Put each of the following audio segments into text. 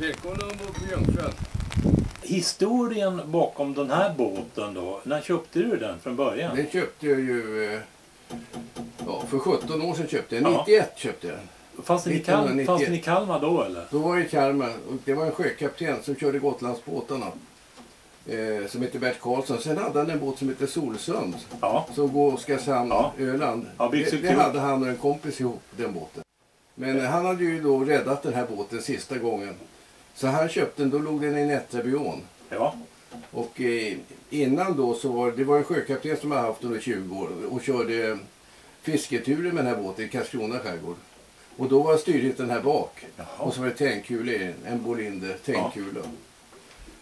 Välkommen ombord på Jungfrun. Historien bakom den här båten då, när köpte du den från början? Den köpte jag ju eh, ja, för 17 år sedan. köpte jag. Ja. 91 köpte jag den. Fanns den, i Kal- 1991. fanns den i Kalmar då eller? Då var det Kalmar och det var en sjökapten som körde Gotlandsbåtarna. Eh, som heter Bert Karlsson. Sen hade han en båt som heter Solsund. Ja. Som går Oskarshamn, Ja. Öland. Ja, det, det hade han och en kompis ihop, den båten. Men eh, han hade ju då räddat den här båten sista gången. Så han köpte den, då låg den i Nättrabion. Ja. Och eh, innan då så var det var en sjökapten som har haft i 20 år och körde fisketurer med den här båten i Karlskrona skärgård. Och då var styrhytten här bak. Jaha. Och så var det tändkula i en Bolinder tändkula.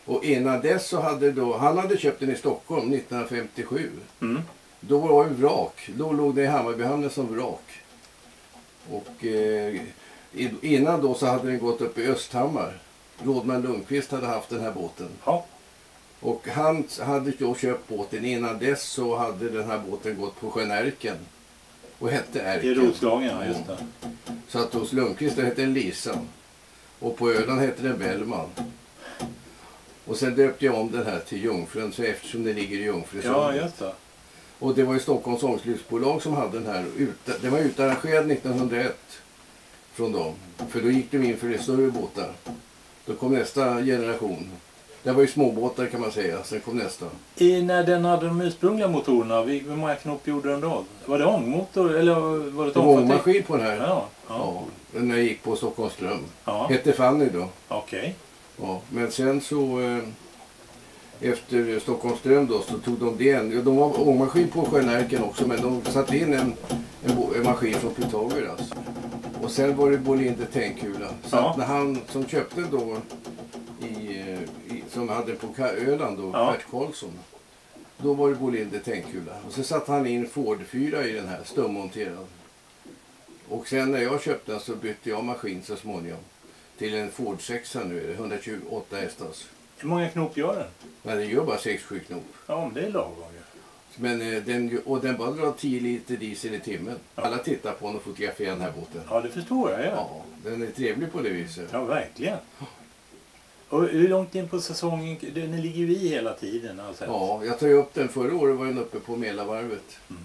Och innan dess så hade då, han hade köpt den i Stockholm 1957. Mm. Då var det vrak. Då låg det i Hammarbyhamnen som vrak. Och eh, i- innan då så hade den gått upp i Östhammar. Rådman Lundqvist hade haft den här båten. Ja. Och han hade då köpt båten. Innan dess så hade den här båten gått på sjön Erken. Och hette I Erken. Roslagen, ja just det. Så att hos Lundqvist hette den Lisa. Och på Öland hette den Bellman. Och sen döpte jag om den här till Jungfrun så eftersom den ligger i Jungfrusund. Ja, just det. Och det var ju Stockholms ångslivsbolag som hade den här. Ut, den var utarrangerad 1901 från dem. För då gick de in för det större båtar. Då kom nästa generation. Det var ju småbåtar kan man säga. Sen kom nästa. I, när den hade de ursprungliga motorerna, hur många knop gjorde den då? Var det ångmotor eller var det ett Det var ångmaskin på den här. Ja, ja, Ja, den gick på Stockholms ström. ja. Hette Fanny då. okej. Ja, men sen så eh, efter Stockholms ström då så tog de den. Ja, de var ångmaskin på Sjönärken också men de satte in en, en, en maskin från Pythagoras. Och sen var det Bolinder tändkula. Så Ja. att när han som köpte då i, eh, i, som hade på Öland då, Ja. Bert Karlsson. Då var det Bolinder tändkula. Och så satte han in Ford 4 i den här, stummonterad. Och sen när jag köpte den så bytte jag maskin så småningom. Till en Ford 6 nu är det, 128 hästars. Hur många knop gör den? Men den gör bara 6-7 knop. Ja, men det är lagom ju. Men, eh, den, och den bara drar 10 liter diesel i timmen. Alla tittar på den och fotograferar den här båten. Ja, det förstår jag. Ja, Ja, den är trevlig på det viset. ja verkligen. Och hur långt in på säsongen? Den ligger ju i hela tiden. Alltså. Ja, jag tar ju upp den. Förra året var den uppe på Mälarvarvet Mm.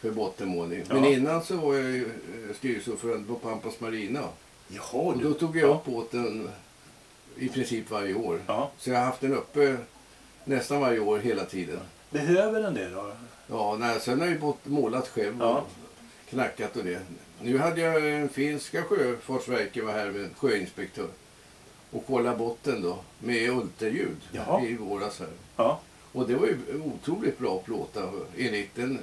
för bottenmålning. Ja. Men innan så var jag ju eh, styrelseordförande på Pampas Marina. Jaha, Och du. då tog jag ja. upp båten i princip varje år. Ja. Så jag har haft den uppe nästan varje år hela tiden. Behöver den det då? Ja, nej, sen har jag ju målat själv och Ja. knackat och det. Nu hade jag en finska sjöfartsverket var här med en sjöinspektör och kollade botten då med ultraljud Jaha. i våras här. Ja. Och det var ju otroligt bra plåtar enligt den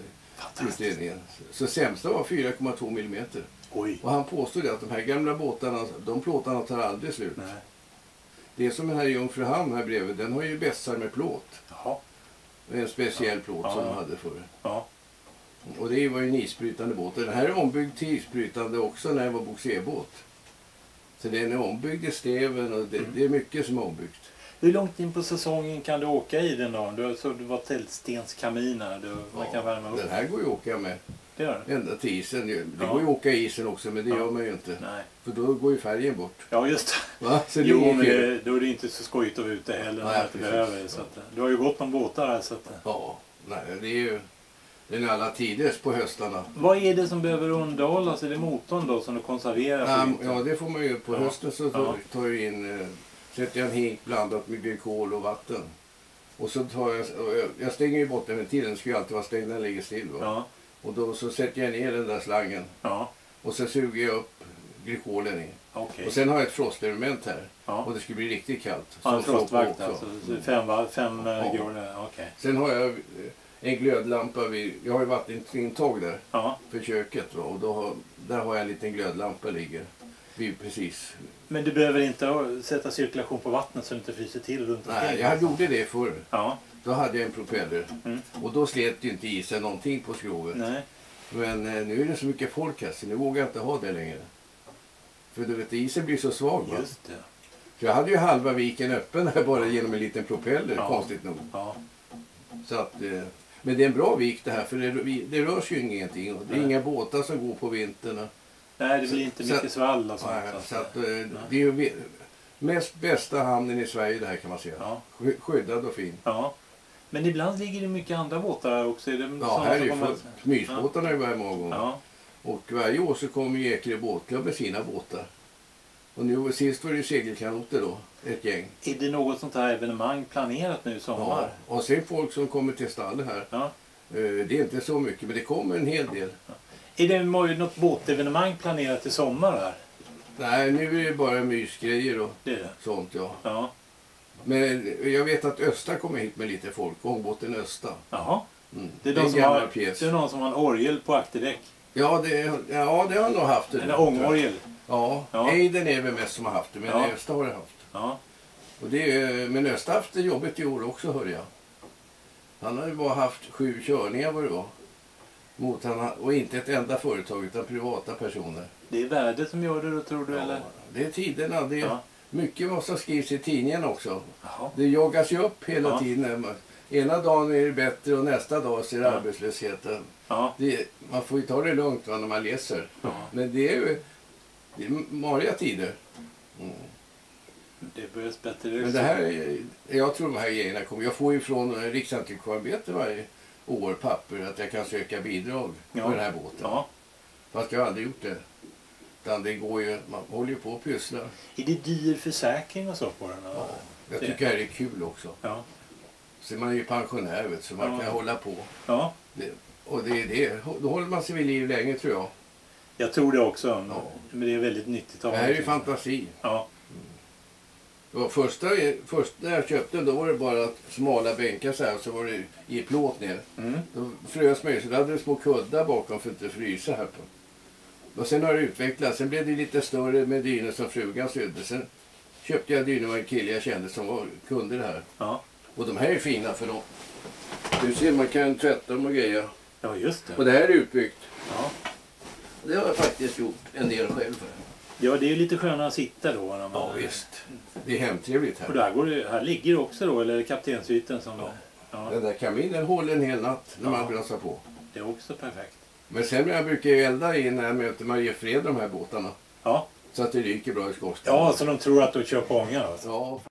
utredningen. Så sämsta var 4,2 millimeter. Oj. Och han påstod det att de här gamla båtarna, de plåtarna tar aldrig slut. Nej. Det är som den här Jungfruhamn här bredvid, den har ju bässar med plåt. Jaha. En speciell plåt Ja, som ja. de hade förr. Ja. Och det var ju en isbrytande båt. Den här är ombyggd till isbrytande också när den var bogserbåt. Så den är ombyggd i stäven och det, Mm. det är mycket som är ombyggt. Hur långt in på säsongen kan du åka i den då? Du, så du var tältstenskaminer. Du, man kan värma upp. den här går ju att åka med Det gör den? ända till isen. Det går ju att åka i isen också men det Ja. gör man ju inte. Nej. För då går ju färgen bort. Ja, just det. Va? Så det Jo, men det, då är det inte så skojigt att vara ute heller när Nej, inte precis. behöver. Så att, du har ju gått om båtar här. Så att, Ja, nej, det är ju den alla tiders på höstarna. vad är det som behöver underhållas? Är det motorn då som du konserverar? för Ja, det får man ju. På Ja. hösten så tar, tar jag in, eh, sätter jag en hink blandat med glykol och vatten. Och så tar jag, jag stänger ju bottenventilen, den ska ju alltid vara stängd när den ligger still. Va? Ja, Och då så sätter jag ner den där slangen ja, och så suger jag upp glykolen i. okej. Och sen har jag ett frostelement här Ja. och det ska bli riktigt kallt. Ja, en frostvakt alltså. Så Fem, fem Ja. ja. grader, okej. Sen har jag eh, en glödlampa vid, jag har ju vattenintag där Ja. för köket va? och då har, där har jag en liten glödlampa ligger. Vid, precis. Men du behöver inte sätta cirkulation på vattnet så det inte fryser till runt Nej, omkring? jag gjorde det förr. Ja, Då hade jag en propeller. Mm. Och då slet ju inte i sig någonting på skrovet. nej. Men eh, nu är det så mycket folk här så nu vågar jag inte ha det längre. För du vet, isen blir så svag va? Just det. Så jag hade ju halva viken öppen här bara genom en liten propeller, Ja. konstigt nog. Ja. Så att, eh, Men det är en bra vik det här för det, det rör sig ju ingenting. Och det är Nej. inga båtar som går på vintern. Nej, det blir inte Så- mycket svall och sånt. Nej, så så att- eh, det är ju mest bästa hamnen i Sverige det här kan man säga. ja, Sky- Skyddad och fin. ja. Men ibland ligger det mycket andra båtar här också. Är det Ja, här är ju kommer-. Mysbåtarna varit många gånger. Ja, Och varje år så kommer ju Ekerö båtklubb med sina båtar. Och nu sist var det ju segelkanoter då, ett gäng. är det något sånt här evenemang planerat nu i Ja. sommar? Och sen folk som kommer till stallet här. Ja. Eh, Det är inte så mycket, men det kommer en hel del. Är det något båtevenemang planerat i sommar här? Nej, nu är det bara mysgrejer och Det det. sånt ja. Ja. Men jag vet att Östa kommer hit med lite folk, ångbåten Östa. Jaha. Mm. Det är, en de som har, pjäs. det är någon som har en orgel på akterdäck. Ja, det, ja, det har han nog haft. Eller ångorgel. Ja, Ja. Eiden är väl mest som har haft det, men Ja. Östa har det haft. Ja. Och det är, men Östa har haft det jobbigt i år också, hör jag. Han har ju bara haft sju körningar vad det var. Mot han, och inte ett enda företag, utan privata personer. Det är värdet som gör det då tror du eller? Ja, det är tiderna. Det är Ja. Mycket vad som skrivs i tidningen också. Jaha. Det joggas ju upp hela Ja. tiden. Ena dagen är det bättre och nästa dag det Ja. arbetslösheten. Ja. Det, man får ju ta det lugnt va, när man läser. ja. Men det är ju det är mariga tider. Mm. Det behövs bättre Men det här, är- jag tror de här grejerna kommer. Jag får ju från Riksantikvarieämbetet varje år papper att jag kan söka bidrag Ja. för den här båten. Ja. Fast jag har aldrig gjort det. Utan det går ju, man håller ju på och pysslar. Är det dyr försäkring och så på den? Ja. Jag Det- tycker det här är kul också. Ja. Så man är ju pensionär vet, så man Ja. kan hålla på. ja. Det, och det är det. Då håller man sig vid liv länge tror jag. Jag tror det också. Ja. Men det är väldigt nyttigt Det här är ju fantasi. Ja. Och första, först när jag köpte då var det bara smala bänkar så här och så var det i plåt ner. Mm. Då frös man ju så då hade det små kuddar bakom för att inte frysa här på. Och sen har det utvecklats. Sen blev det lite större med dynor som frugan sydde. Sen köpte jag dynor av en kille jag kände som var kunde det här. Ja. Och de här är fina för dem. Du ser man kan tvätta dem och grejer. ja, just det. Och det här är utbyggt. Ja. Det har jag faktiskt gjort en del själv. ja, det är ju lite skönare att sitta då. När man... Ja visst. Det är hemtrevligt Och här. där, går det, här ligger det också då, eller är det kaptenshytten som... Ja. Ja. Den där kaminen håller en hel natt när man Ja. brasar på. Det är också perfekt. Men sen jag brukar jag elda in när jag möter Mariefred de här båtarna. Ja. Så att det ryker bra i skorstenen. ja, så de tror att du kör på ånga alltså. Ja.